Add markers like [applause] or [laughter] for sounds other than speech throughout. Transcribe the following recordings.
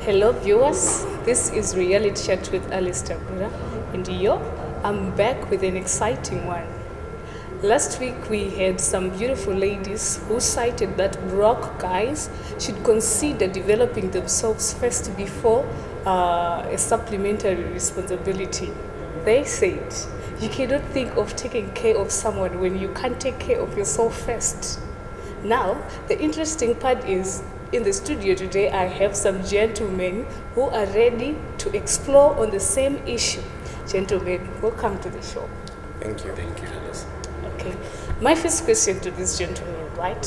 Hello, viewers. This is Reality Chat with Alice Tabura, and yo, I'm back with an exciting one. Last week, we had some beautiful ladies who cited that broke guys should consider developing themselves first before uh, a supplementary responsibility. They said you cannot think of taking care of someone when you can't take care of yourself first. Now, the interesting part is in the studio today, I have some gentlemen who are ready to explore on the same issue. Gentlemen, welcome to the show. Thank you. Thank you, Alice. Okay. My first question to this gentleman, right?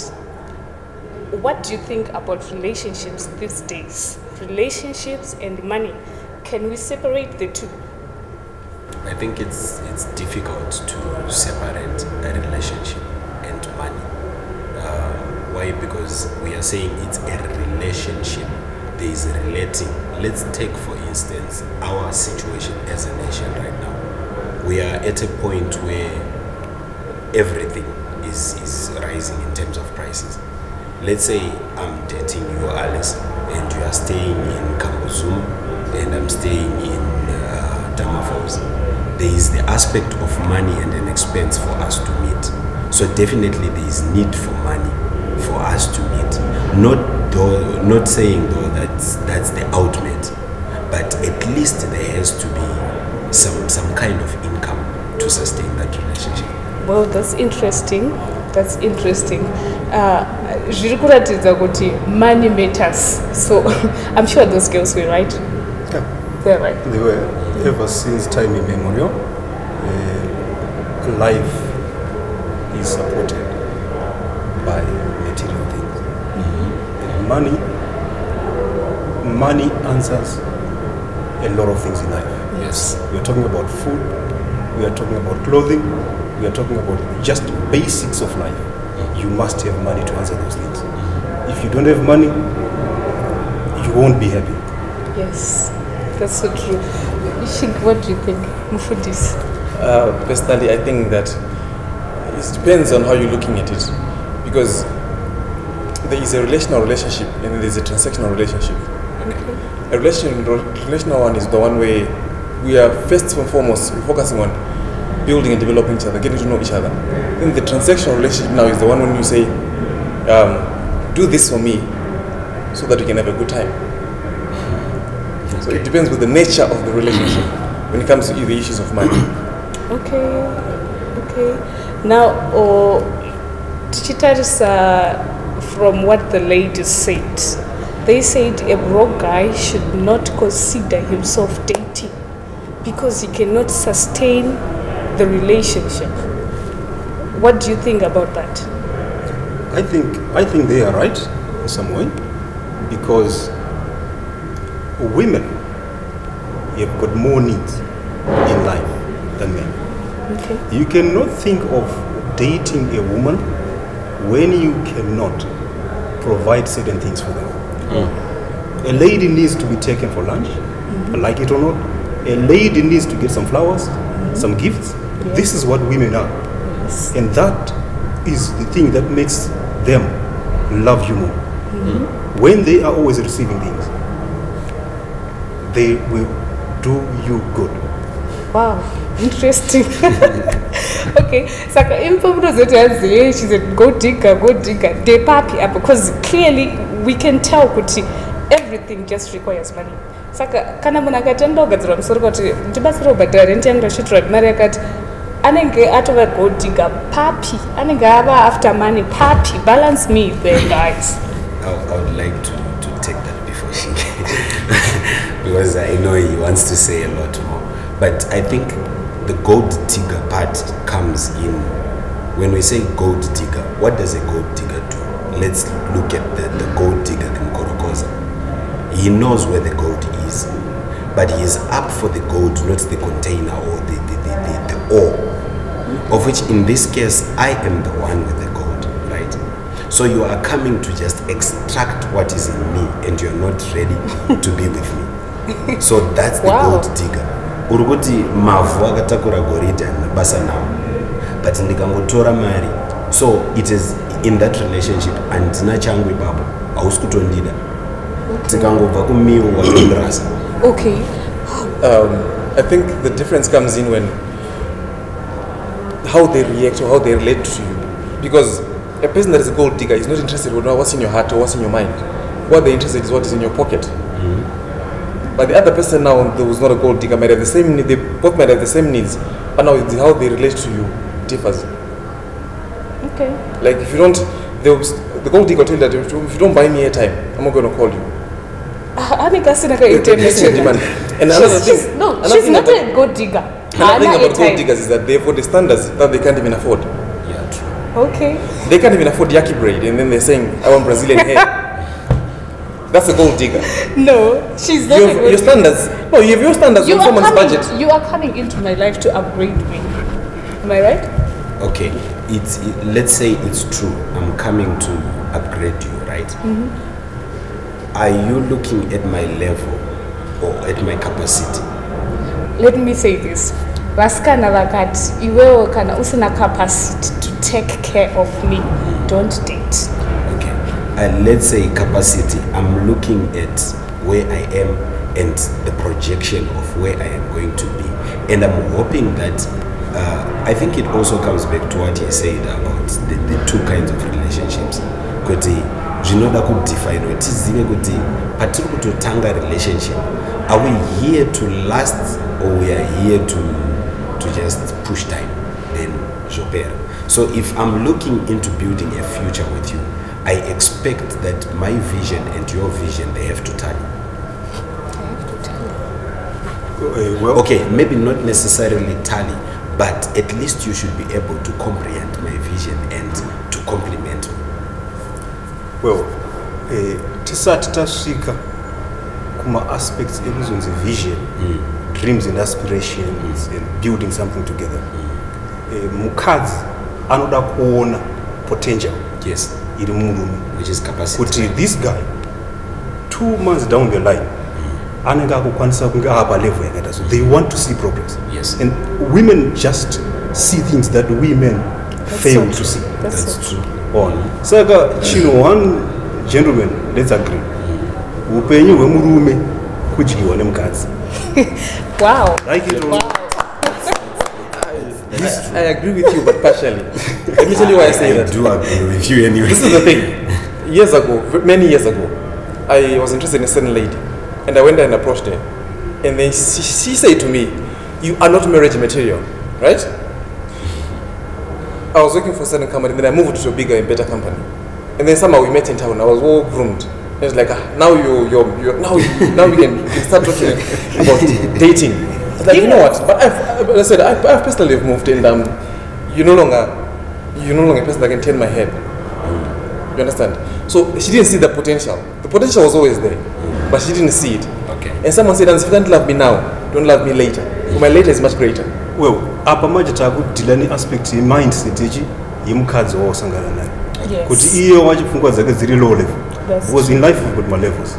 What do you think about relationships these days? Relationships and money. Can we separate the two? I think it's it's difficult to separate a relationship and money. Why? Because we are saying it's a relationship. There is relating. Let's take, for instance, our situation as a nation right now. We are at a point where everything is, is rising in terms of prices. Let's say I'm dating you, Alice, and you are staying in Kambuzuma, and I'm staying in uh, Tamafos. There is the aspect of money and an expense for us to meet. So definitely there is need for money for us to meet. Not though, not saying though that's that's the ultimate, but at least there has to be some some kind of income to sustain that relationship. Well, that's interesting. That's interesting. Uh, zviri kuratidza kuti money matters. So [laughs] I'm sure those girls were right. Yeah, They're right. they were ever since time immemorial. Uh, life is supported by material things. And money, money answers a lot of things in life. Yes. We are talking about food. We are talking about clothing. We are talking about just basics of life. You must have money to answer those things. If you don't have money, you won't be happy. Yes, that's so true. Ishik, what do you think? Mufudis. Uh, personally, I think that it depends on how you're looking at it, because there is a relational relationship and there is a transactional relationship. A relation, relational one is the one where we are first and foremost focusing on building and developing each other, getting to know each other. Then the transactional relationship now is the one when you say, um, "Do this for me," so that we can have a good time. So it depends with the nature of the relationship when it comes to the issues of money. [coughs] Okay, okay. Now, oh, tichitarisa from what the lady said. They said a broke guy should not consider himself dating because he cannot sustain the relationship. What do you think about that? I think I think they are right in some way because women have got more needs in life than men. Okay. You cannot think of dating a woman when you cannot provide certain things for them. A lady needs to be taken for lunch, mm-hmm. like it or not. A lady needs to get some flowers, mm-hmm. some gifts. This is what women are. And that is the thing that makes them love you more. Mm-hmm. When they are always receiving things, they will do you good. Wow, interesting. [laughs] okay, saka aziye she said go digger, go digger. Ndepapi apa because clearly we can tell kuti everything just requires money. Saka kana munhu akati anoda kugadzira musoro kuti ndibatsira kubhadhara renti yangu ndashutirwa mari yakati anenge atova go digger papi anenge ava after money papi balance me there guys I, I would like to, to take that before she [laughs] because I know he wants to say a lot more. But I think the gold digger part comes in when we say gold digger. What does a gold digger do? Let's look at the, the gold digger, the Mkorokoza. He knows where the gold is, but he is up for the gold, not the container or the, the, the, the, the ore. Of which, in this case, I am the one with the gold, right? So you are coming to just extract what is in me, and you're not ready to be with me. So that's the Wow. gold digger. uri kuti mavhu akatakura goridhe basa nawo but ndikangotora mari so it is in that relationship and handina changu ipapo hausi kutondida tikangobva kumiwo watondirasa Okay. um, I think the difference comes in when how they react or how they relate to you. Because a person that is a gold digger is not interested in what's in your heart or what's in your mind. What they're interested is what is in your pocket. But the other person now who is not a gold digger might have the same need, they both might have the same needs, but now it's how they relate to you differs. Okay. Like if you don't, they'll, the gold digger will tell you that if you don't buy me airtime, I'm not going to call you. Ah, Anika sina ka That's the internet. demand. And another She's, thing, she's, no, another she's thing not about- a gold digger. Another thing about gold diggers is that they've got the standards that they can't even afford. yeah true Okay. They can't even afford yaki braid, and then they're saying, "I want Brazilian hair." [laughs] That's a gold digger. No, she's not You a have your standards. No, you have your standards You on someone's coming, budget. you are coming into my life to upgrade me. Am I right? okay it's it, let's say it's true i'm coming to upgrade you right? Are you looking at my level or at my capacity? Let me say this. Vasikana vakati iwewe kana usina capacity to take care of me, don't date. okay. Uh, let's say capacity i'm looking at where i am and the projection of where i am going to be. And i'm hoping that uh, i think it also comes back to what he said about the, the two kinds of relationships. Kuti zvinoda kudefine tizive kuti patiri kutotanga relationship are we here to last or we are here to, to just push time then jopera so if i'm looking into building a future with you i expect that my vision and your vision they have to tally Uh, well, okay maybe not necessarily tally but at least you should be able to comprehend my vision and to complement me. Well eh, tisati tasvika kuma-aspects ekuzonzi vision dreams and aspirations and building something together. Eh, mukadzi anoda kuona potential yes. iri mumurume which is capacity. Kuti this guy two months down the line anenge akukwanisa kunge ava palevel yakaita so they want to see progress. Yes. and women just see things that we men fail to see. That's, that's so true. on saka chino one gentleman let's agree. Upenyu hwemurume kudyiwa nemukadzi [laughs] Wow. like it or Wow. I, I agree with you, but partially. Let me tell you why I say I that. do agree with you anyway. This is the thing. [laughs] Years ago, many years ago, I was interested in a certain lady, and I went there and approached her, and then she, she said to me, "You are not marriage material, right?" I was working for a certain company, then I moved to a bigger and better company, and then somehow we met in town. I was all groomed. And it's like, ah, now you, you're, you're, now, you, now we can, start talking about dating. I was like, you know what? But I've, I said, I, I've personally moved, and um, you no longer, you're no longer a person that can turn my head. You understand? So she didn't see the potential. The potential was always there, but she didn't see it. okay And someone said, "And if you can't love me now, don't love me later. For my later is much greater." well apa manje taakudhila neaspect yemindset yechi yemukadzi wausangana naye Yes. kuti iye wacho pfungwa dzake dziri low level That's because in life we've got malevels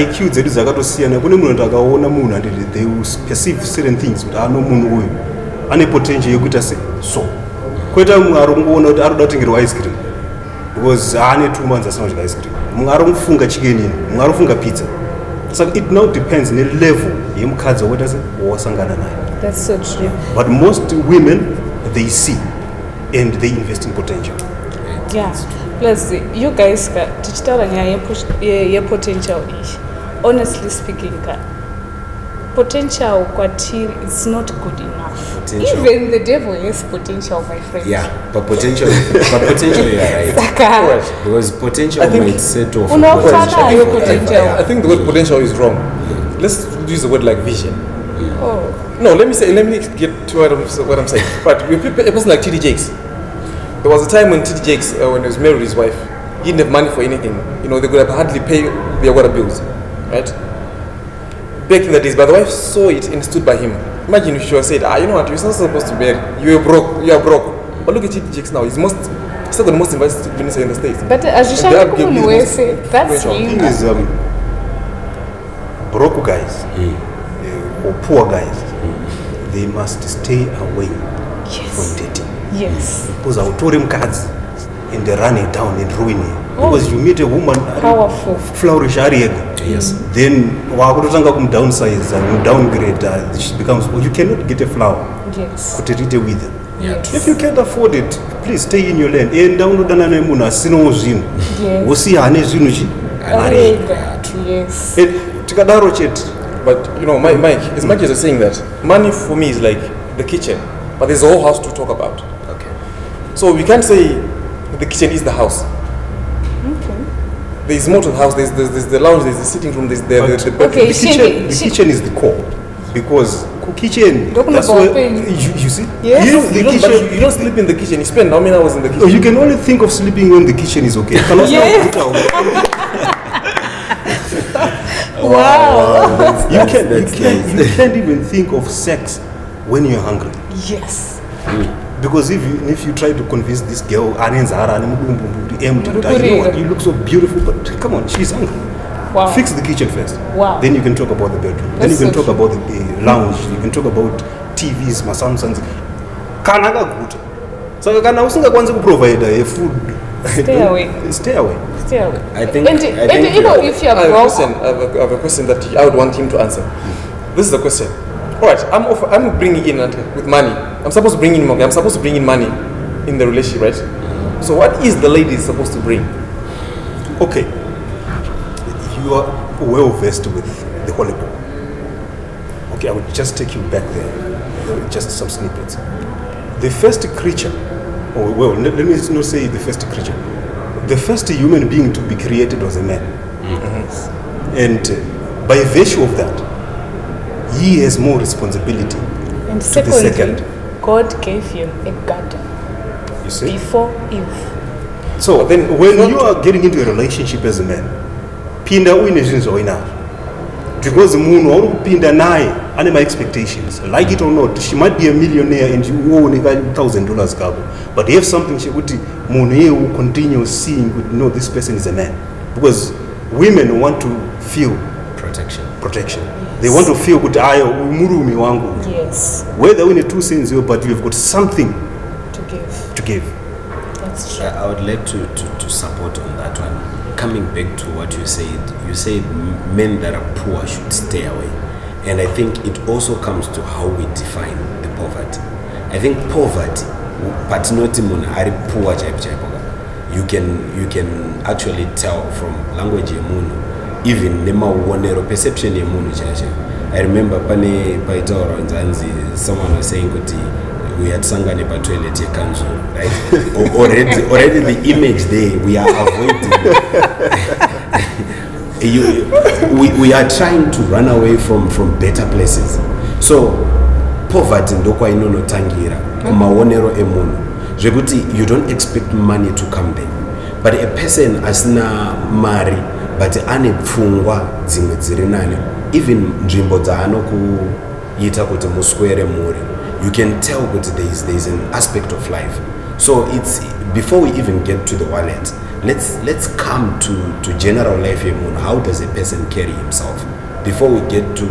iq dzedu dzakatosiyana kune munhu kuti akaona munhu anditi they will perceive certain things kuti ano munhu uyu ane potential yekuita se so kweta mumwe ari kungoona kuti ari kuda kutengerwa ice cream because haane two months asina kudya ice cream mumwe ari kufunga chikenini mumwe ari kufunga pizza saka it now depends nelevel yemukadzi wakuita se wawasangana naye That's so true. but most women they see and they invest in potential Yeah. Plus, you guys ka tichitaura nyaya yepotential iyi. Honestly speaking ka potential kwatiri it's not good enough. Potential. Even the devil has potential, my friend. yeah but potential but potential you are right Saka. because potential I think- might set off Unaofana potential. hiyo Yeah, potential. yeah. I think the word potential is wrong. Let's use the word like vision. Oh. No, let me say, let me get to what I'm, what I'm saying. But a person like T.D. Jakes, there was a time when T.D. Jakes, uh, when he was married with his wife, he didn't have money for anything. You know, they could have hardly pay their water bills, right? Back in the days, but the wife saw it and stood by him. Imagine if she was said, ah, you know what, you're not supposed to marry. You are broke. You are broke. But look at T.D. Jakes now. He's most, he's still the most invested minister in the states. But as you are giving kumunhu you wese that's potential. him thing is um, broke guys uh, or poor guys they must stay away from yes dating yes because autore mukadzi and they run it down and ruin you because you meet a woman ari- Powerful. flourish ari yega Yes. then wakutotanga kumdownsize downgrade uh, becomes you cannot get a flower yes kuti riite with Yeah, if you can't afford it please stay in your lane enda unodana nemunhu asinawo zvinhu Yes. wosiya ane zvinhu chi ari Arega. yes Eh, tikadaro chete But you know, Mike, Mike as much as you're saying that, money for me is like the kitchen, but there's a whole house to talk about. Okay. So we can't say the kitchen is the house. Okay There's more to the house. There's, there's, there's the lounge. There's the sitting room. There's the, the, the bedroom. Okay, the she- kitchen, the she- kitchen is the core because kitchen that's where you, you see Yes. you, You the don't, but kitchen you, you don't sleep in the kitchen. You spend how many hours in the Oh, kitchen? you can only think of sleeping when the kitchen is okay. Kana Yes. usina [laughs] [laughs] wow you can you that's can you can't even think of sex when you're hungry yes mm. Because if you if you try to convince this girl anenzara ane mudumbu empty Muri you know what? You look so beautiful but come on she's hungry. Wow. Fix the kitchen first. Wow. then you can talk about the bedroom. Then you can so talk about the uh, lounge. You can talk about tvs masamsungs kana akaguta saka kana usingakwanisi kuprovida a food. [laughs] Stay away. stay away. Still I think- and, I and think you know you're- if you're I have, a question, I, have a, I have a question that I would want him to answer. This is the question. All right, I'm, offer, I'm bringing in with money. I'm supposed to bring in money. I'm supposed to bring in money in the relationship, right? So what is the lady supposed to bring? Okay. You are well versed with the Holy Book. Okay, I will just take you back there. Just some snippets. The first creature, or well, let let me not say the first creature. The first human being to be created was a man. And uh, by virtue of that, he has more responsibility. and the secondly second. God gave him a garden You see? before eve. So then- when you are getting into a relationship as a man, pinda uine zvinhu zvainazo because munhu auri kupinda naye ane ma-expectations like it or not she might be a millionaire and you owe neka thousand dollars kako but you have something chekuti munhu iye will continue seeing kuti no this person is a man. Because women want to feel Protection. protection they want to feel kuti aya uyu murume wangu yes whether uine two cents yo but you've got something to give to give that's true I would like to, to, to support on that one. Coming back to what you said, you said men that are poor should stay away. And I think it also comes to how we define the poverty. I think poverty, w- but not mun ari poor chaipo chaipo. You can you can actually tell from language yemunhu, even nemauonero perception yemunhu chaicho. I remember pane paitaurwa nzanzi someone was saying kuti uyatisangane patoilet yekanzuru right? [laughs] Already, already the image there we are avoiding. [laughs] You, we, we are trying to run away from, from better places. So poverty ndokwainonotangira kumaonero emunhu zvekuti you don't expect money to come there but a person asina mari but ane pfungwa dzimwe dziri nane even nzvimbo dzaanokuita kuti muswere muri you can tell kuti there is, there is an aspect of life. So it's before we even get to the wallet let's, let's come to, to general life yemunhu how does a person carry himself? Before we get to,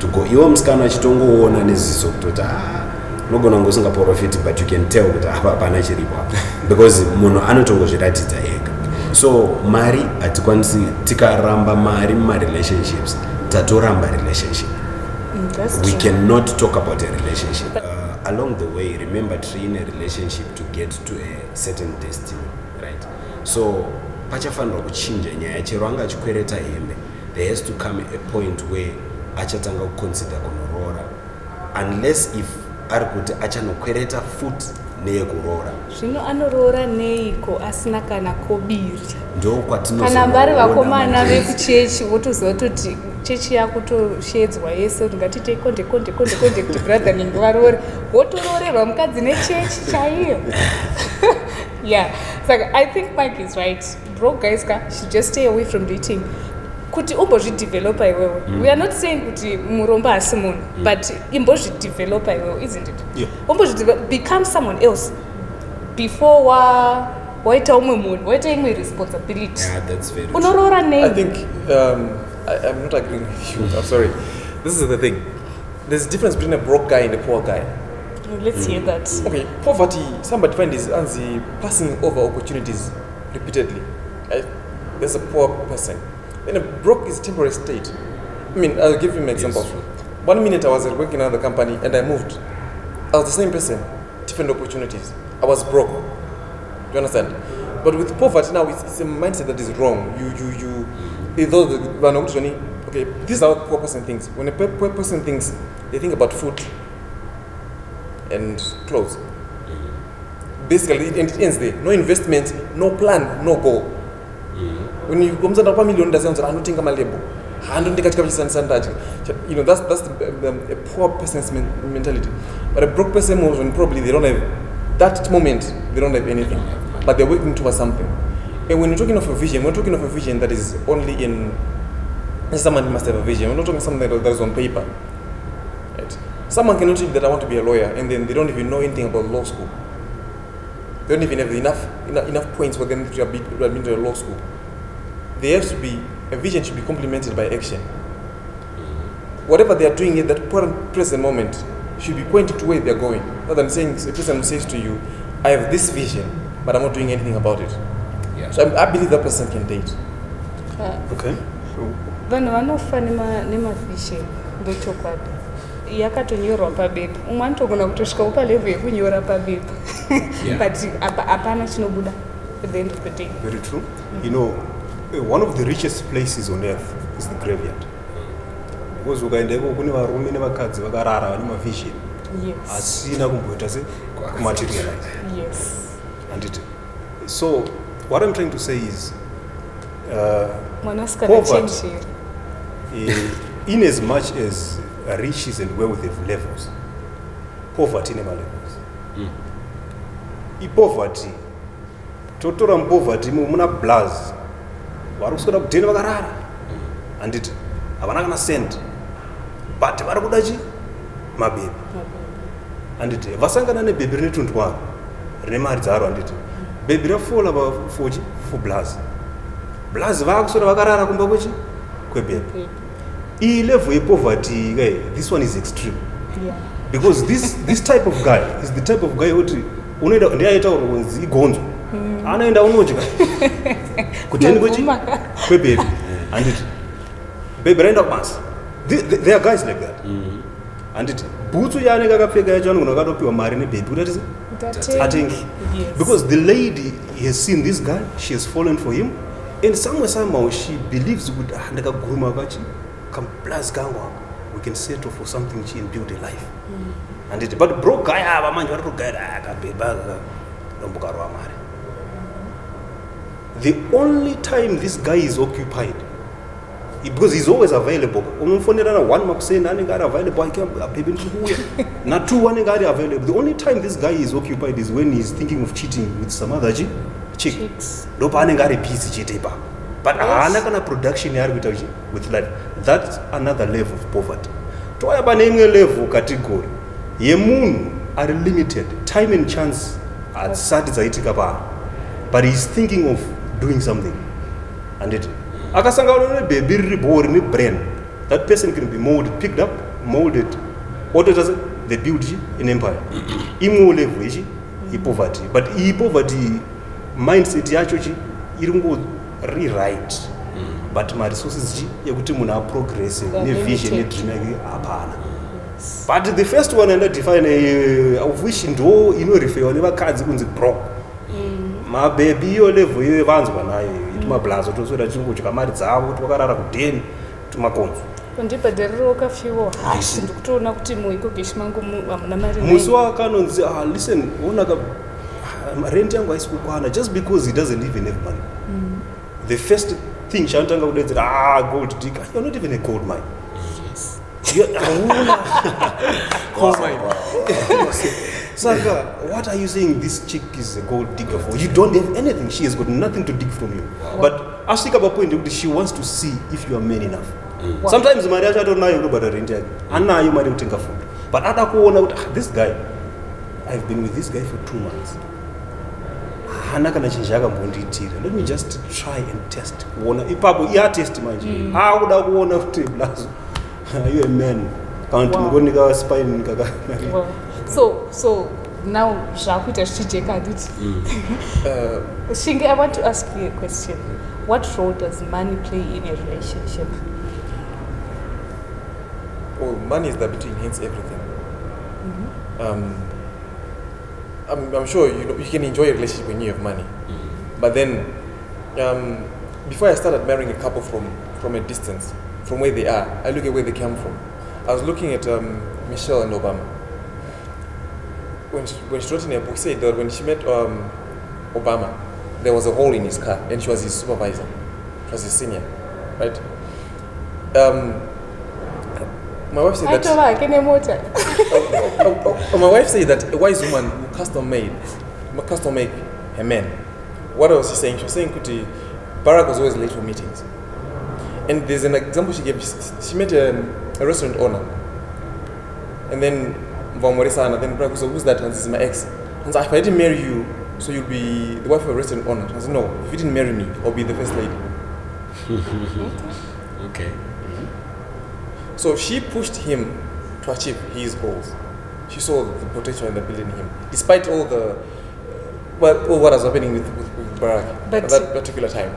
to go iwe musikana achitongoona neziso kutoti ah, unogona kunge usingaprofiti but you can tell kuti apa hapana chiripo apa [laughs] because munhu anotongozviratidza ega so mari hatikwanisi tikaramba mari mumarelationships tatoramba relationship. That's we true. cannot talk about a relationship. Uh, along the way remember train a relationship to get to a certain destiny right? So pachafanirwa kuchinja nyaya chero anga achikwereta hembe. There has to come a point where achatanga kuconsider kunoroora unless if ari kuti achanokwereta foot neyekuroora zvino anoroora neiko asina kana kobiri. Ndo kana vari vakomana vekuchechi votoziva kutoti chechi yakutoshedzwa yese ngatite konde konde konde konde kuti brotherning varore. Wotoroorerwa mukadzi nechechi chaiyo. [laughs] Yeah. Saka i think mike is right. Bro guys ka should just stay away from dating kuti umbozvidevelopa iwewe we are not saying kuti murombo hasi munhu but imbozvidevelopa iwewe isn't it Yeah. umbozvidevelop become someone else before wa waita umwe munhu waita imwe responsibility yeah unoroora nei I think um, I, I'm not agreeing with you. I'm sorry. This is the thing. There's a difference between a broke guy and a poor guy. Let's hear that. Okay, poverty, somebody find is anzi passing over opportunities repeatedly. Right? There's a poor person. Then a broke is temporary state. I mean, I'll give you an example. true. One minute I was working in another company and I moved. I was the same person, different opportunities. I was broke. Do you understand? But with poverty now, it's, it's a mindset that is wrong. You, you, you. Although the okay, this is how poor person thinks. When a poor person thinks, they think about food and clothes. Mm-hmm. Basically, it, it ends there. No investment, no plan, no goal. Mm-hmm. When you under one million, I don't think I'm a label. I don't think I You know, that's that's the, um, a poor person's men- mentality. But a broke person when probably they don't have that moment. They don't have anything, but they're working towards something. And when you're talking of a vision, we're talking of a vision that is only in. Someone must have a vision. We're not talking something that is on paper. Right? Someone cannot tell you that I want to be a lawyer, and then they don't even know anything about law school. They don't even have enough enough, enough points for them to been to a law school. There has to be a vision should be complemented by action. Whatever they are doing at that present moment should be pointing to where they are going, rather than saying a person says to you, "I have this vision, but I'm not doing anything about it." Yeah. So I, I believe that person can date. Okay. So vanhu vanofa nema- nemavision ndochokwadi yakatonyorwa pabepa umwe anotogona kutosvikawo palevhu yekunyora pabepa Yeah. [laughs] but apa- hapana chinobuda at the end of the day very true. You know, uh, one of the richest places on earth is the graveyard. Because ukaendeko kune varume nevakadzi vakarara vane mavision yes. asina kumboita se kumaterialize. Yes. Handiti so what i'm trying to say is uh, Poverty. chenjeri eh, in as much as riches and wealth have levels poverty ine malevels ipoverty totora mupoverty imo muna blas vari kuswera kudheni vakarara. Handiti havana kana cent but vari kuda chi? Mabhebi handiti vasangana nebhebi rine 21 rine mari dzaro handiti bhebi rafola fochi for blas blas vaakuswera vakarara kumba kwechi? Kwebhebi iyi level yepoverty kai this one is extreme. Yeah. Because this, this type of guy is the type of guy kuti unoenda ndiaita kunzi igonzo. Anoenda unodya [laughs] kuteni kwechi? Kwebhebi handiti bhebi raenda th- there are guys like that. Handiti bhutsu yaanenge akapfeka yacho anogona akatopiwa mari nebhebi kuti atenge Yes. because the lady has seen this guy she has fallen for him and somewhere somehow she believes kuti ah ndakaguruma kachi kaplus kangu aka we can settle for something chi and build a life. Handiti but bro guy ava manje vari kugaira akabheba dombokarwa mari the only time this guy is occupied because he's always available. Unomufonera na1 makuseni anenge ari available abhebe ndikuuya [laughs] na2 anenge ari available. The only time this guy is occupied is when he's thinking of cheating with some other chi chick. Ndo paanenge ari busy chete ipapo but haana kana production yaari kuita with life. That's another level of poverty. Touya pane imwe level category. Yemunhu ari limited. Time and chance hadzisati dzaitika paari but heis thinking of doing something. Handiti akasangana nebhebi riri bho rine brain that person can be molded picked up molded. Otoita se the build chi in empire. Imwewo level ichi ipoverty but iyi poverty mindset yacho chi iri ngo rewrite but maresources chi yekuti munhu aprogress They are nevision nedream yake hapana. But the first one andadefine of which ndo inorefewa nevakadzi kunzi bro mabhebi iyo level iyo vanzwa nayo iti mablazo toswera chingudya mari dzavo kuti wakarara kudheni tumakonzo kundibhadharira wakafyiwa hashi ndikutoona kuti muikogeshi mangu mu- hamuna mari musi wakanonzi ah, listen ona ka ah, rent yangu haisi kukwana just because he doesn't even have money. The first thing chanotanga kudedzera ah gold dig you're not even a gold mine. You- hauna [laughs] [laughs] saka what are you saying? This chick is a gold digger for you. Don't have anything. She has got nothing to dig from you. But asvika papoint yekuti she wants to see if you are man enough. Sometimes mari yacho atorinayo kutobhata rent yake anayo mari yekutenga food but ada kuona kuti ah, this guy i've been with this guy for two months. Hana kana chinhu chakambondiitira let me just try and test kuona. Ipapo iatest manje akuda kuona [laughs] kuti blazo are you a man? Kana kuti Wow. ngonika spine kaka Wow. So so now zvakuita zvichijeka handiti Uh, shingi i want to ask you a question. What role does money play in a relationship? Well, money is the ability to enhance everything. Um, I'm, I'm sure you know you can enjoy a relationship when you have money, but then um, before I started marrying a couple from from a distance, from where they are, I look at where they come from. I was looking at um, Michelle and Obama. When she, when she wrote in her book, said that when she met um, Obama, there was a hole in his car, and she was his supervisor. She was his senior, right? Um, my wife said that. nemota [laughs] Oh, oh, oh, my wife said that a wise woman will custom made, custom make her man. What was she saying? She was saying Kuti, Barack was always late for meetings. And there's an example she gave. She, she met a, a restaurant owner. And then Vamorisa, and then Barack was, who's that? And this is my ex. And so if I didn't marry you, so you'll be the wife of a restaurant owner. I said, no, if you didn't marry me, I'll be the first lady. [laughs] Okay. So she pushed him to achieve his goals. She saw the potential and the ability in him, despite all the well, all what was happening with, with, with Barack But- at that particular time.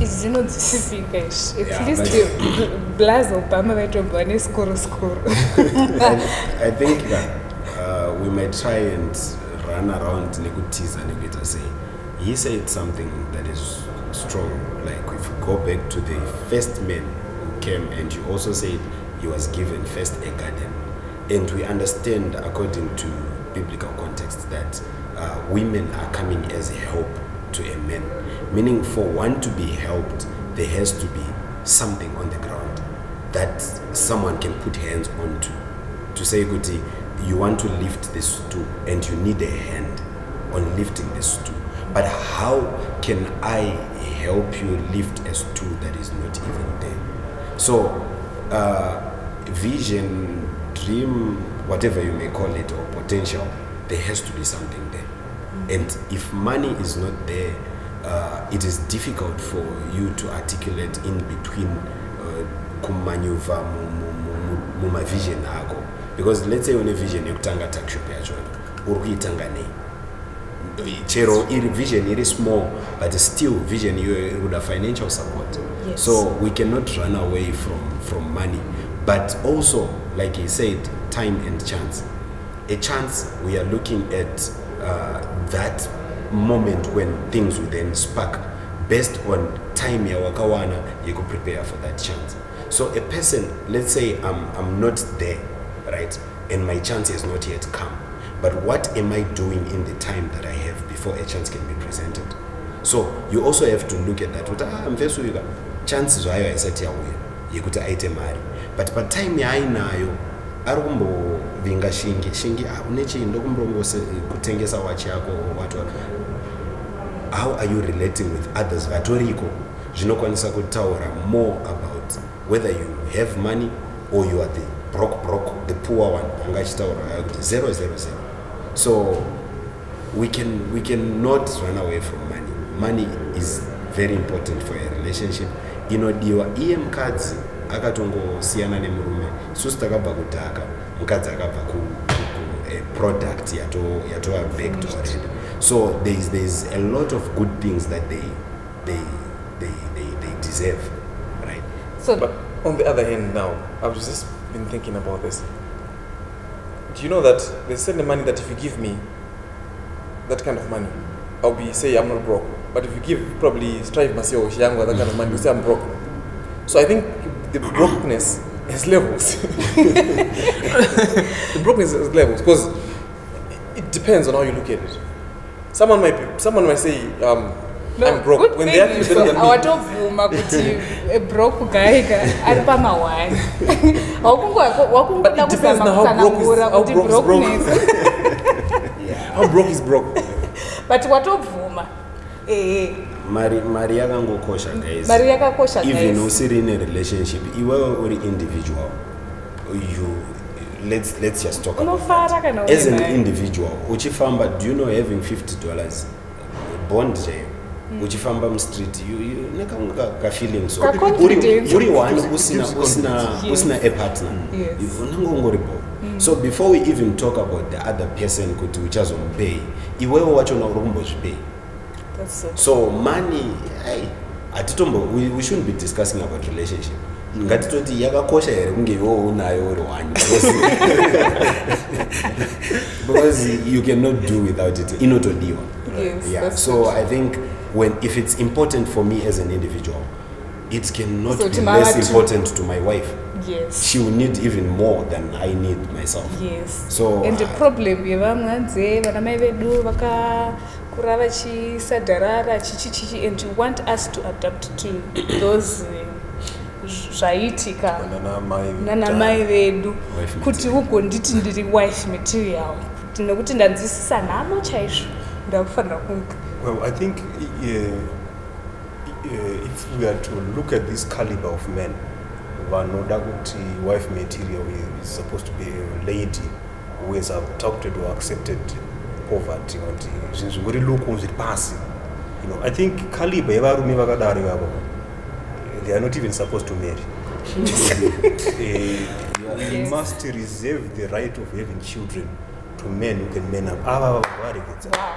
izvi zvinonzwisisika izvi Yeah, at least but- blas obama vaitobva nesikoro sikoro I think that uh, we might try and run around nekutiza nekuita say he said something that is strong like if you go back to the first man who came and you also said he was given first a garden. And we understand according to biblical context that uh, women are coming as help to a man. Meaning for one to be helped there has to be something on the ground that someone can put hands onto. To say Guti, you want to lift this stool and you need a hand on lifting this stool but how can i help you lift a stool that is not even there so uh, vision dream whatever you may call it or potential there has to be something there and if money is not there uh, it is difficult for you to articulate in between uh, kumanyuva mumavision ako because let's say une vision yekutanga tuckshop yachona uri kuitanga nei? Chero iri vision iri small but still vision iyoyo iri kuda financial support. Yes. so we cannot run away from, from money. But also like he said time and chance. A chance we are looking at uh, that moment when things will then spark based on time yawakawana yeku prepare for that chance. So a person let's say I'm, i'm not there right? And my chance has not yet come. But what am i doing in the time that i have before a chance can be presented? So you also have to look at that. Kuti ah mvesuyuka chance zvayo haisati yauya yekuti aite mari. But patime yaainayo ari kumbovhinga shingi. Shingi ah, une chii? Ndokumbongokutengesa wachi yako what what how are you relating with others? Vatoriko zvinokwanisa kutaura more about whether you have money or you are the broke broke the poor one anga achitaura aya kuti 000 so we can we cannot run away from money. Money is very important for a relationship. Inodiwa iye mukadzi akatongosiyana nemurume isusu takabva kudhaka mukadzi akabva ku, ku, ku a product yato- yatova baked already so there is, there a lot of good things that they, they, they, they, they deserve right? So But on the other hand, now I've just been thinking about this. Do you know that there's certain money that if you give me that kind of money, I'll be say I'm not broke. But if you give probably Strive Masio Shiangwa that kind of money, you say I'm broke. So I think the brokenness has levels. [laughs] the brokenness has levels because it depends on how you look at it. Someone might be, someone might say um, hawatovhuma eh, [laughs] kuti broke guy ari pamawani wakungoda kutsanangura kuti brokness how broke is broke. [laughs] But watobvuma ehe mari mari yakangokosha guys. Mari yakakosha even usiri nerelationship iwewe uri individual? You let's, let's just talk unofara kana as an individual uchifamba do you know having 50 dollars bond chaiyo uchifamba mustreet nekamwe kafeeling so Ka confidence. uri- uri one usina usina Yes. usina a partner. Yes. unenge ungori bo so before we even talk about the other person kuti uchazomupay iwewe wachona uri kumbozvipay That's so so money ai hatitombo we, we shouldn't be discussing about relationship ngatitoti yakakosha here kunge iwewo unayo uri one [laughs] because, you cannot do without it. Inotodiwa. Yes, yeah so i think when if it's important for me as an individual it cannot So be to less important to my wife. Yes. she will need even more than i need myself. Yes. So, and the uh, problem yevamwe hanze vanamai vedu vakakura vachisadharara chichi chichi and you want us to adapt to those uh, zvaiitika Nanamai vedu. Kuti ugonditi ndiri wife material. Kuti- nekuti ndanzwisisa nhamo chaizvo. Ndakufanira kunge. Well, I think uh, uh, if we are to look at this caliber of men, vanoda kuti wife material is supposed to be a lady who has adopted or accepted poverty. Kuti zvinhu zvingori luku zviri pasi. You know, i think caliber yevarume vakadaro ivavo they are not even supposed to marry uh, we Yes. must reserve the right of having children to men who can man up ava varegedza wow.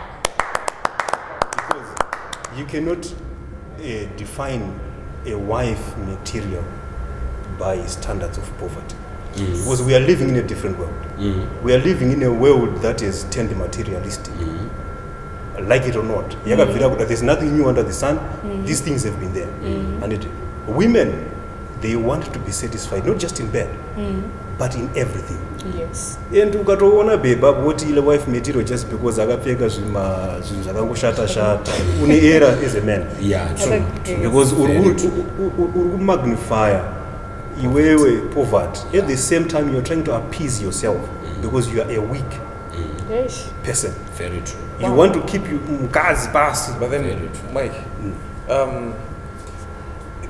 because you cannot uh, define a wife material by standards of poverty. Because we are living in a different world. We are living in a world that is turned materialistic. Like it or not. Yakabvira kuti There's nothing new under the sun. These things have been there. And it, women, they want to be satisfied, not just in bed, but in everything. yes. And ukatoona bhebha voti ile wife material just because akapfeka zvima- zvinhu zvakangoshata shata une era as a man. Yeah true, True. because uri kumagnifya iwewe poverty. At the same time you're trying to appease yourself because you are a weak yes. person. Very true. You want to keep you mkazi pasi But then. Mike, um,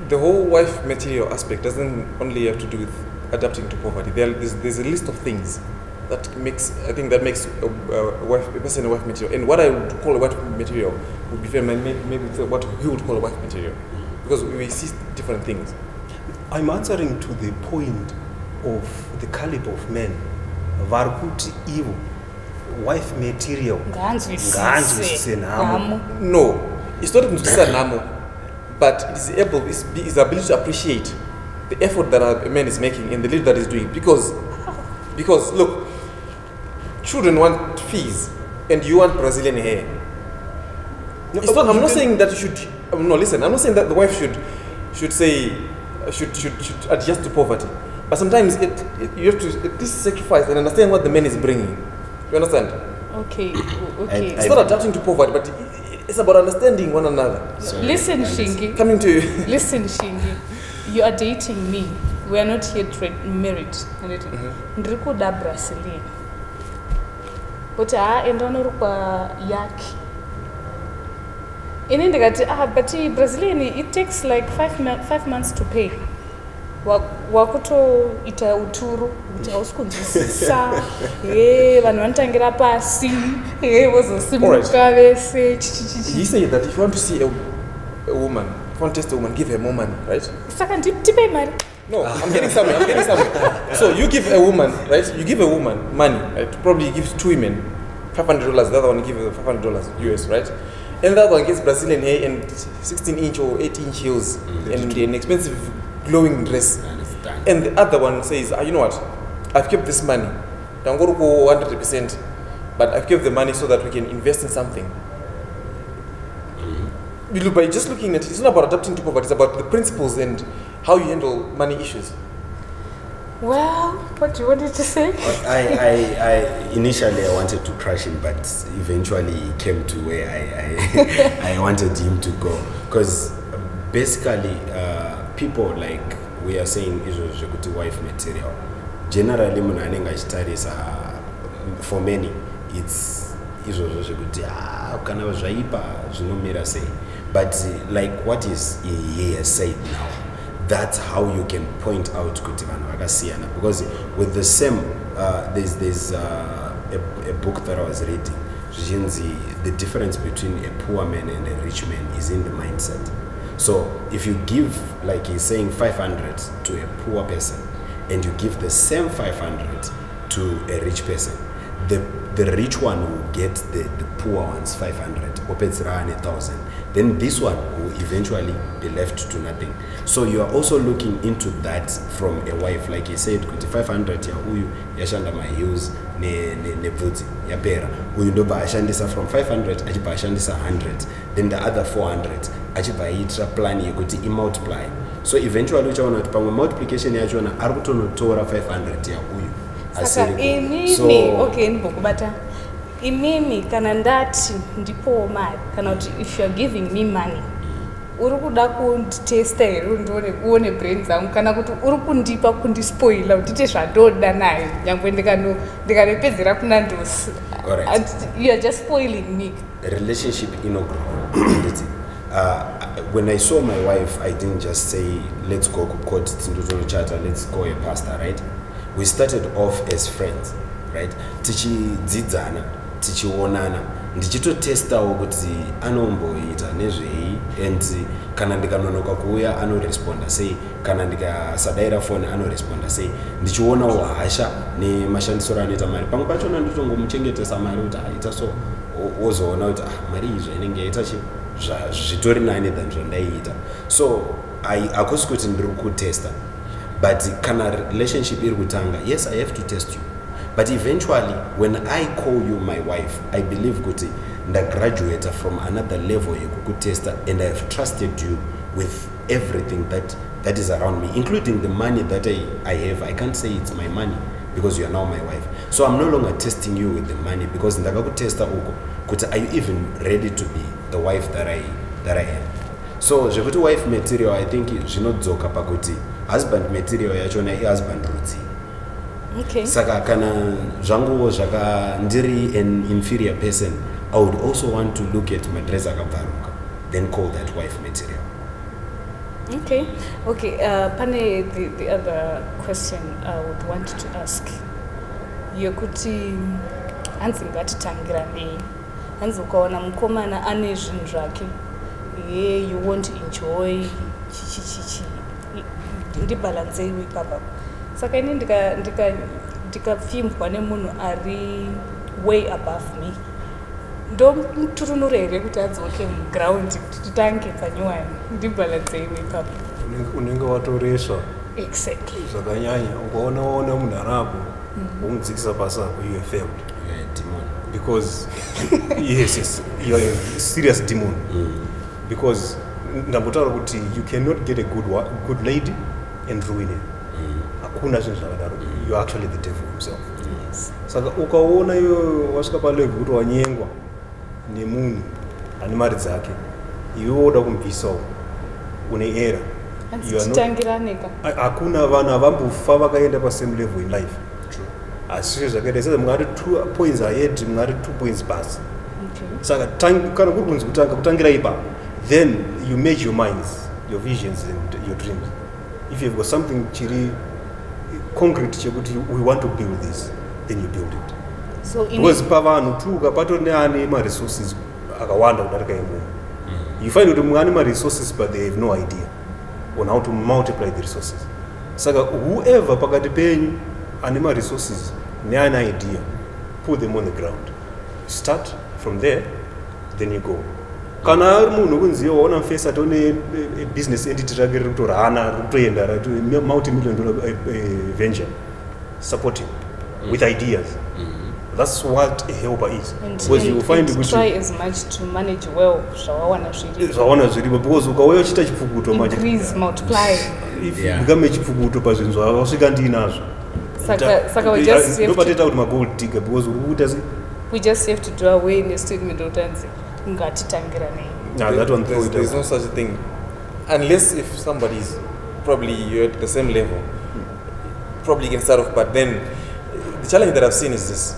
the whole wife material aspect doesn't only have to do with adapting to poverty. There, there's, there's a list of things that makes I think that makes a, a, wife, a person a wife material. And what I would call a wife material would be fair, maybe, maybe what he would call a wife material, because we see different things. i'm answering to the point of the caliber of men vari kuti ivo wife material ngaanzwisise Ngaanzwisise nhamo. nhamo No, it's not kunzwisisa namo, but it is able, it's, be- it's ability to appreciate the effort that a man is making and the little that he's doing. Because, because look, children want fees, and you want Brazilian hair. No, It's not, I'm not saying that you should. um, No, listen. I'm not saying that the wife should, should say, should should should adjust to poverty. But sometimes it, it you have to at least sacrifice and understand what the man is bringing. You understand? okay okay I- It's not adapting to poverty, but i- i- it's about understanding one another. Sorry, listen I shingi. Coming to you. [laughs] listen shingi. You are dating me. We are not yet re- married. Anditi ndiri kuda brazilian. Kuti haa enda unori kwayaki ini ndikati ah but brazilian it takes like five, five months to pay. Wa- wakutoita uturu kuti hausi kunzwisisa [laughs] e vanhu vanotangira pasi e vozosimuka vese He said that if you want to see a, a woman, if you want to test a woman, give her more money, right? saka ndi- tipei mari No, I'm getting somewhere. I'm getting somewhere. So you give a woman, right? You give a woman money, right? Probably you give two women five hundred dollars. The other one you give her five hundred dollars US, right? And the other one gets Brazilian hair and sixteen inch or eight inch heels and an expensive glowing dress. And the other one says, ah, you know what? I've kept this money. Don't go to go 100%, but I've kept the money so that we can invest in something. You look, by just looking at it, it's not about adapting to poverty, it's about the principles and how you handle money issues. well what do you wanted to say I, I, I initially I wanted to crush him, but eventually he came to where I, I, [laughs] I wanted him to go. Because basically, people like we are saying izvo zvekuti wife material. Generally, munhu anenge achitarisa for many it's izvozvo zvekuti ah, kana zvaipa zvinomira sei. But like what is he has said now that's how you can point out kuti vanhu vakasiyana. Because with the same uh, there's, there's uh, a, a book that i was reading zvichinzi the difference between a poor man and a rich man is in the mindset so if you give like he's saying 500 to a poor person and you give the same 500 to a rich person the the rich one will get the, the poor ones 500 opetsira ane 1000 then this one will eventually be left to nothing. So you are also looking into that from a wife. Like you said kuti 500 yauyu yashanda mahills nebvudzi yapera. Uyu ndobva ashandisa from 500 achibva ashandisa 100 then the other 400 achibva aiitira plan yekuti imultiply. So eventually uchaona kuti pamwe multiplication yachona ari kutonotora 500 yauyu saka imimi So- okay ndimbokubata imimi kana ndati ndipowo mari kana kuti if youare giving me money uri kuda kunditesta here undione uone brain dzangu kana kuti uri kundipa kundispoila kutite zvandoda nayo ndikano- ndikanopedzera kuna ndosi. Alright. And you are just spoiling me. Relationship inogrow [clears throat] uh, when i saw my wife i didn't just say let's go kucourt tindotonochata let's go a pastor right? We started off as friends right? Tichidzidzana tichionana. Ndichitotestawo kuti anomboita nezvei and kana ndikanonoka kuuya anoresponda sei. Kana ndikasadayira foni anoresponda sei. Ndichionawo hasha nemashandisiro anoita mari. Pamwe pachona nditongomuchengetesa mari kuti aita so wozoona kuti ah, mari izvo inenge yaita chi zva- zvitori nani than zvandaiita so hakusi kuti ndiri kutesta but kana relationship iri kutanga yes i have to test you. But eventually when i call you my wife i believe kuti ndagraduata from another level yekukutesta and i have trusted you with everything that, that is around me including the money that I, i have. I can't say it's my money because you are now my wife. So i'm no longer testing you with the money because ndakakutesta uko kuti are you even ready to be the wife that i, that I am. So zvekuti wife material i think zvinodzoka pakuti husband material yachona ihusband rudzi okay. Saka kana zvanguwo zvaka ndiri an inferior person i would also want to look at madress akabvaruka then call that wife material. Okay, okay. Uh, pane the, the other question I would want to ask. Yekuti hanzi ngatitangiranei hanzi ukaona mukomana ane zvinhu zvake ye you won't enjoy chichichichi ndibhalanzeiwo ipapa saka ini ndikapfimbwa ndika, ndikapfimbwa nemunhu ari way above me. Ndomuturunure here kuti adzoke mugraundi kuti titange panyuwani? Ndibhalanzeiwo ipapa Unenge- unenge watoreswa. Exactly. Zvakanyanya ukaona waona munhu arapo womudzikisa pasi apo you have failed because [laughs] yes yes you are a serious demon. Because ndambotaura kuti you cannot get a good, wa- good lady and ruin it hakuna zvinhu zvakadaro you are actually the devil himself. Yes. saka ukaona iwe wasvika palevhu kuti wanyengwa nemunhu ane mari dzake iwe woda kumubvisawo une era hakuna vanhu havambofa vakaenda pasame level in life asi zvakaita seza mungati two points ahead mungati two points okay. saka kana kuri kunzi kutanga kutangira ipapo then you make your minds your visions and your dreams. If you've got something chiri concrete chekuti we want to build this then you build it. So in because pavanhu tu ukapatori neane maresources akawanda kudarika imomo you find kuti mumwe ane maresources but they have no idea on how to multiply the resources. Saka whoever pakati penyu ane maresources neane idea. Put them on the ground. Start from there then you go. Kana ari munhu kunziva waona mufesi atone business entity rake riri kutorana riri kutoenda multimillion dollar eh, eh, venture. Support him with ideas. That's what a helper is. And, because you find try as much to manage well zvawawana zviri zvaona zviripo because ukauya uchita chipfukuto increase multiply. Become chipfukuto pazvinhu zvawasvika ndinazvo saka saka we just have to, ndopateta kuti magold digger because uri kuita se we just have to do away nestatement otanzi ngatitangiranei nah, that one there's, there's no such a thing. Unless if somebody is probably you're at the same level probably you can start off but then uh, the challenge that i've seen is this.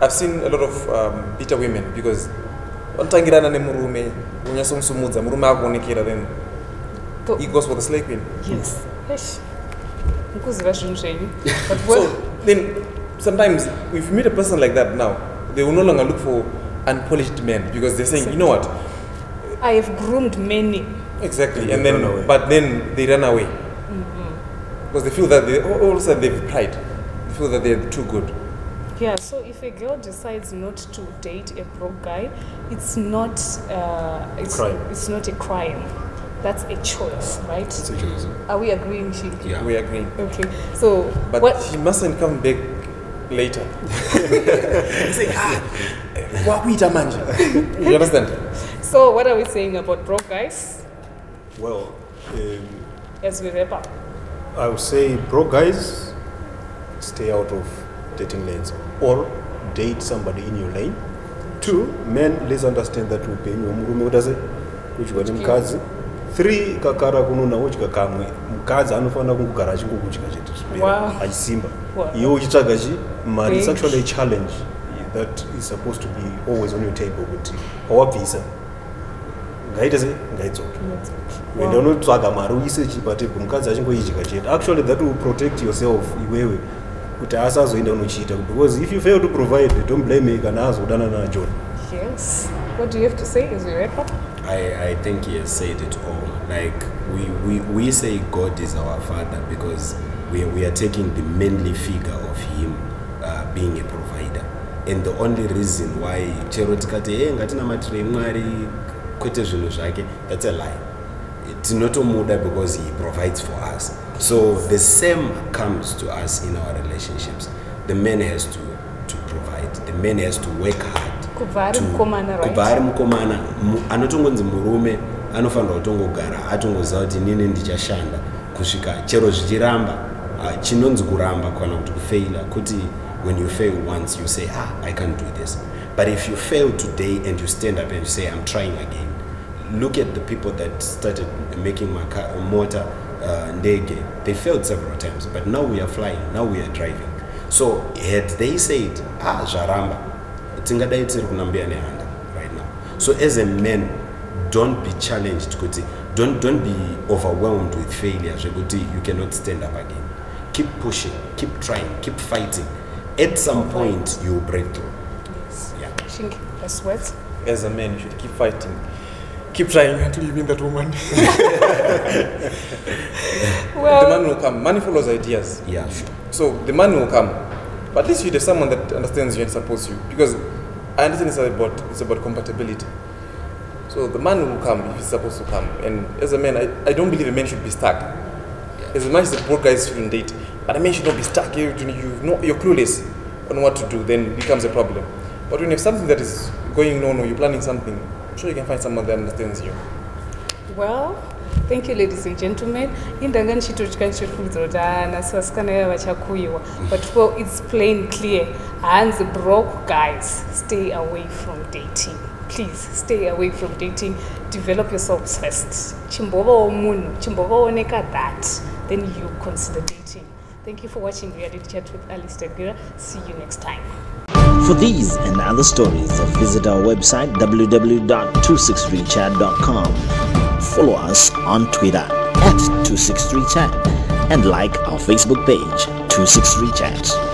I've seen a lot of um, bitter women because vanotangirana nemurume unyasomsumudza murume akuonekera then. To- he goes for the slay queen. Yes. Eish. Mukuziva zvinhu zvenyu [laughs] but so well, then sometimes if you meet a person like that now they will no longer look for unpolished men because they're saying you know what i have groomed many Exactly, And and then run but then they run away because they feel that they all all of a sudden they've pride. They feel that they're too good. Yeah, so if a girl decides not to date a broke guy, it's not uh, it's, Crime. it's not a crime. That's a choice, right? It's a choice. Are we agreeing, Shinki? Yeah. We agree. Okay. So But what? he mustn't come back later. [laughs] Say, ah, what we manje? You understand? So what are we saying about broke guys Well, um, as we wrap up? I would say, bro, guys, stay out of dating lanes or date somebody in your lane. Two, men, let's understand that upenyu hwemurume utase kudyiwa nemukadzi. Three, kakara kunona udya kamwe. Mukadzi anofanira kungogara achingokudya chete Wow. achisimba. Wow. Iwe uchitsvaga chi mari. Thank actually a challenge that is supposed to be always on your table kuti pawabvisa ngaite sei ngaidzoke wenda unotsvaga mari uise chi patebhuru mukadzi achingoidya chete actually that will protect yourself iwewe kuti asazoenda unochiita because if you fail to provide don't blame me kana azodanana najon Yes. What do you have to say as we wrap up? I, I think he has said it all. Like we, we, we say God is our father because we, we are taking the manly figure of him uh, being a provider. And the only reason why chero tikati hey, ngatinamatire mwari kwete zvinhu that's a lie. Tinotomuda because he provides for us. So the same comes to us in our relationships. The man has to, to provide. The man has to work hard Kubva ari mukomana, right? kubva ari mukomana mu- anotongonzi murume anofanira kutongogara atongoziva kuti inini ndichashanda kusvika chero zvichiramba. Ah, chinonzi kuramba kana kuti kufaila kuti when you fail once you say ah i can't do this. But if you fail today and you stand up and you say i'm trying again look at the people that started making maka- motor uh, ndege. They failed several times but now we are flying now we are driving. So had they said ah zvaramba tingadai tiri kunambiya nehanda right now so as a man don't be challenged kuti don't, don't be overwhelmed with failure zvekuti you cannot stand up again keep pushing keep trying keep fighting at some point you will break through Yes. yeah Shink, last words? As a man, you should keep fighting. Keep trying until you win that woman. [laughs] well, the man will come. Money follows ideas. yeah sure So the man will come. But at least you have someone that understands you and supports you. Because I understand it's about it's about compatibility. So the man will come if he's supposed to come. And as a man, I, I don't believe a man should be stuck. As much as the poor guys shouldn't date, but a man should not be stuck. You, you, you know, you're clueless on what to do, then it becomes a problem. But when you have something that is going on or you're planning something, I'm sure you can find someone that understands you. well, thank you ladies and gentlemen. Indanga ndichitotya ndichikuudza kuti anasi vasikana vaya vachakuyiwa. But well, it's plain clear. Hands broke guys, stay away from dating. Please stay away from dating. Develop yourselves first. Chimbovawo munhu, chimbovaoneka that. Then you consider dating. Thank you for watching Reality Chat with Alistair Gira. See you next time. For these and other stories, visit our website www.263chat.com. Follow us on Twitter at 263chat and like our Facebook page 263chat.